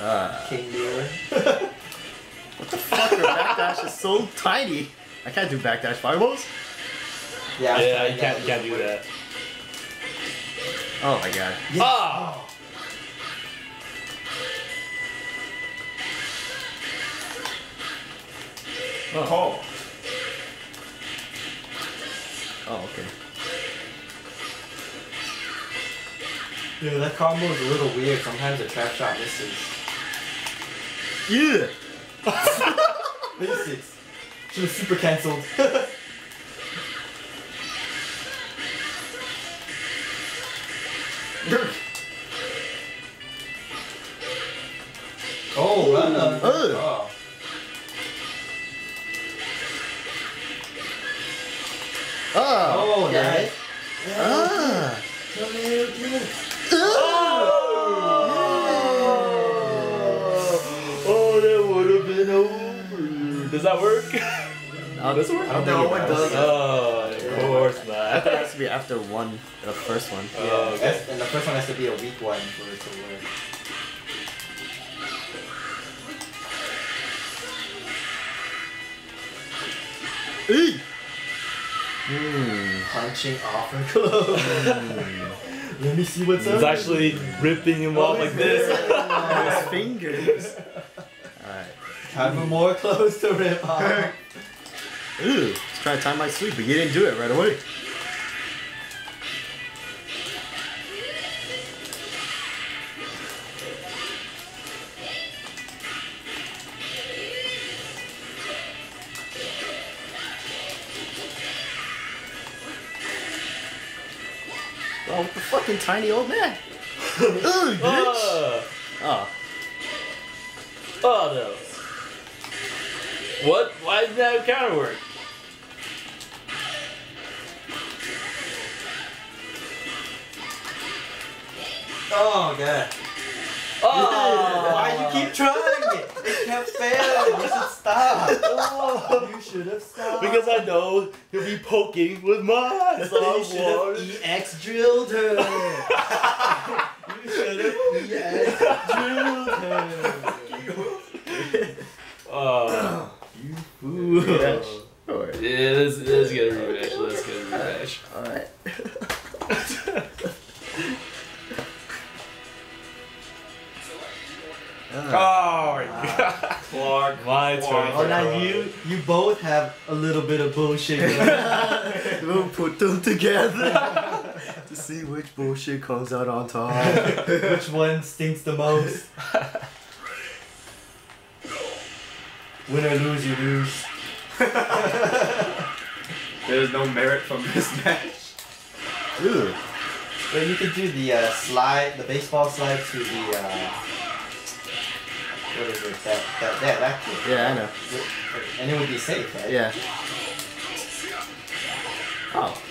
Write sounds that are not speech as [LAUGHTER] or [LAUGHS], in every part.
Uh, King Lear. what the fuck? Her backdash is so tiny. I can't do backdash fireballs. Yeah, Yeah, you can't, you can't do that. Oh my god. Yeah. Ah! Oh. Oh okay. Yeah, that combo is a little weird. Sometimes the trap shot misses. Yeah. Misses. Should have super cancelled. [LAUGHS] oh, on. Ugh. Oh. Ah. Oh, yeah. nice. Does that work? [LAUGHS] Oh, this work? I don't know what does. Oh, of course I not. think it has to be after one, the first one. Oh, Yeah, okay. that's- and the first one has to be a weak one for it to work. Hey. Hmm. Punching off her clothes. [LAUGHS] Let me see what's It's actually ripping him off like this. [LAUGHS] His fingers. Time for more clothes to rip off. [LAUGHS] Ooh. Let's try to time my sleep, but you didn't do it right away. Oh, what the fucking tiny old man? [LAUGHS] Ooh, bitch! Oh, Oh. oh no. What? Why did that counter work? Oh god. Oh! [LAUGHS] Why do you keep trying it? It kept failing. You should stop. Oh. You should have stopped. Because I know he'll be poking with my Then you should have. EX drilled her. [LAUGHS] you should have EX drilled her. Oh my god. Clark. My turn. Oh, now you you both have a little bit of bullshit. [LAUGHS] we'll put them together [LAUGHS] to see which bullshit comes out on top. [LAUGHS] Which one stinks the most? Win or lose, you lose. There's no merit from this match. Ooh. But you could do the uh, slide, the baseball slide to the uh, what is it? That that that. Yeah, I know. And it would be safe, right? Yeah. Oh.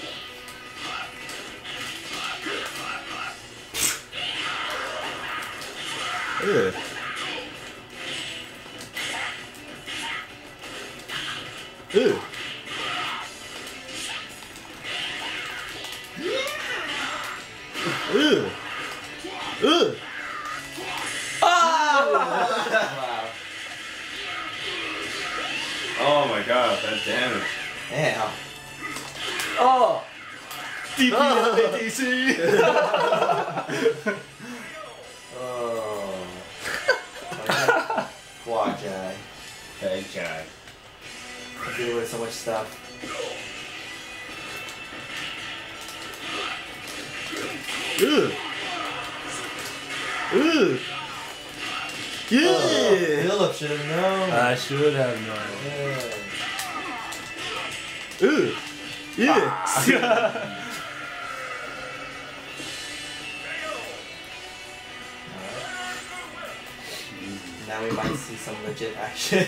Ew. Ew. Ew. That damage. Damn. Oh! DPFATC. Oh. Quad guy. Bad guy. I deal with so much stuff. Ew. Ew. Yeah. Oh, Phillip should have known. I should have known. Yeah. Ew. Yeah. [LAUGHS] Now we might see some legit action.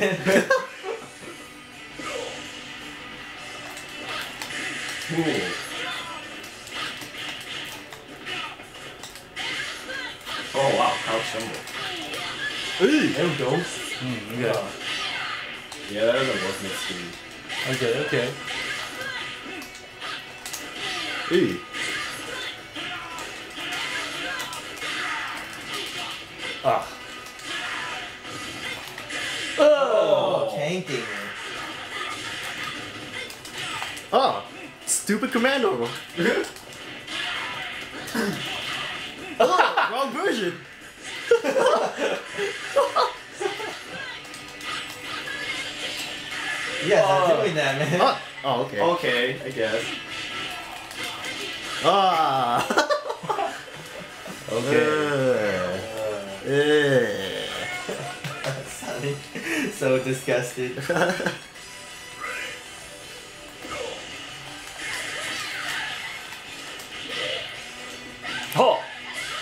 Cool. [LAUGHS] Oh wow, crouch symbol. Ew. there we go. Hmm, okay. Yeah, that doesn't work next to me. Okay, okay. Ah. Oh, oh tanking. Oh, ah, stupid commando. oh, [LAUGHS] wrong version. Yeah, oh. I'm ah. doing that, man. Oh, oh okay. Okay, I guess. Ah. [LAUGHS] Okay. Uh, eh. Sunny, [LAUGHS] so disgusted. [LAUGHS] Oh!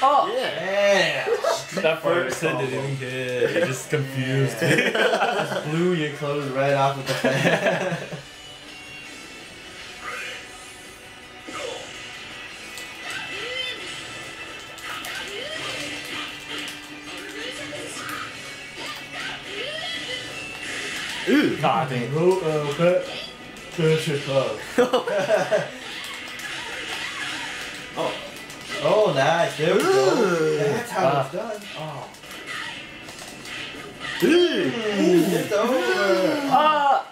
Oh! yeah. Yeah. That first hit didn't even hit. It just confused me. Just blew your clothes right off with the fan. Ooh. [LAUGHS] God dang. Oh, uh, okay. Finish it up. Oh. oh, nice. There we go. That's how Ah. it's done. Oh. Ooh. It's over. Ah!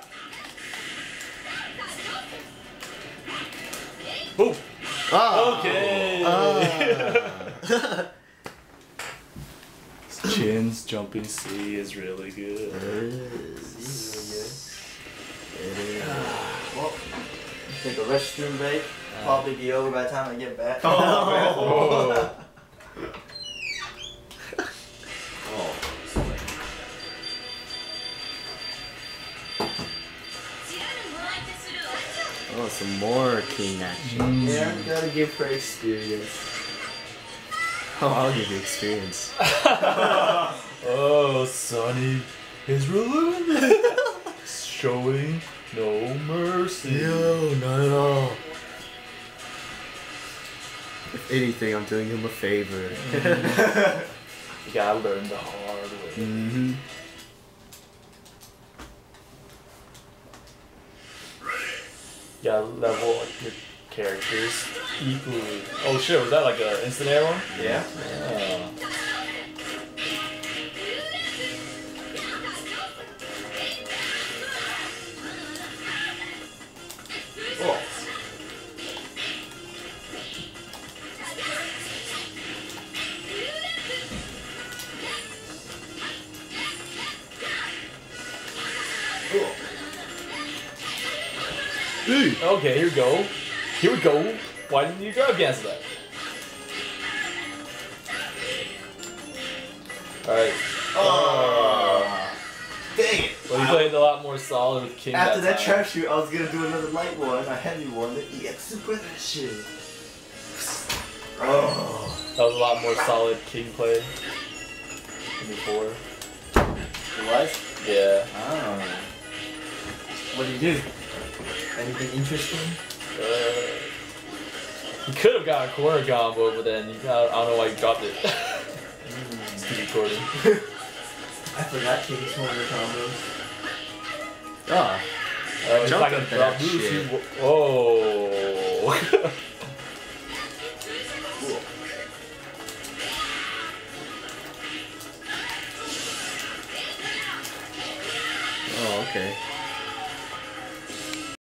Boom! Ah. Okay. Ah. Chin's jumping C is really good. [SIGHS] Well, take a restroom break. Probably be over by the time I get back. Oh. [LAUGHS] Oh. Oh, some more king action. Yeah, gotta give her experience. Oh, I'll give you experience. [LAUGHS] Oh, Sunny is relentless. Showing no mercy. No, not at all. If anything, I'm doing him a favor. [LAUGHS] You gotta learn the hard way. mm-hmm. You gotta level up your characters equally. Oh shit, was that like an instant arrow? Yeah. Uh, yeah. Oh. Ooh. Okay, here we go. Here we go. Why didn't you grab against that? Alright. Oh. Dang it. Well, you played a lot more solid with King After that time. trap shoot, I was gonna do another light one, a heavy one, the EX Super that shit. Oh. That was a lot more solid King play than before. What? Yeah. Oh. What do you do? Anything interesting? Uh, you could have got a corner combo, but then you, I don't know why you dropped it. Stupid recording. I forgot King's Corner combos. Ah. Uh, if Jumped I can into drop that shit. Oh. [LAUGHS]